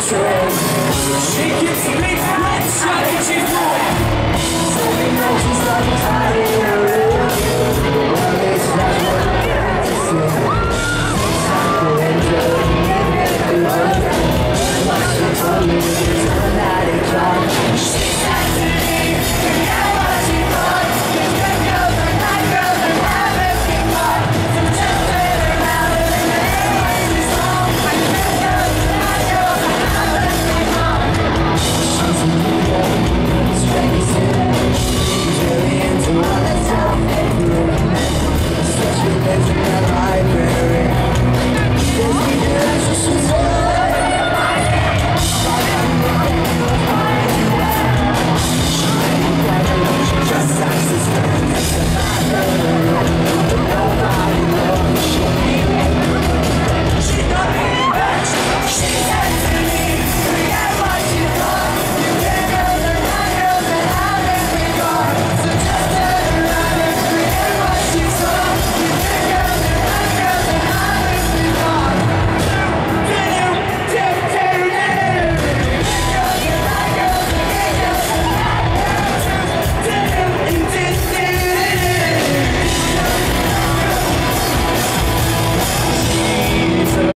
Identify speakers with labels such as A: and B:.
A: control. She gives me flat shot and she's